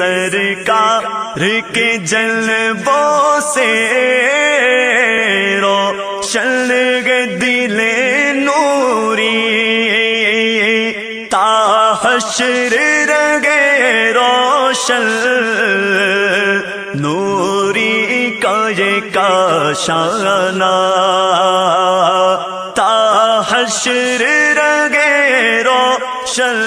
सरकार के जलबों से रोशन दिले नूरी। ताहशर रगे रोशन नूरी का ये काशाना ताहशर रगे रोशन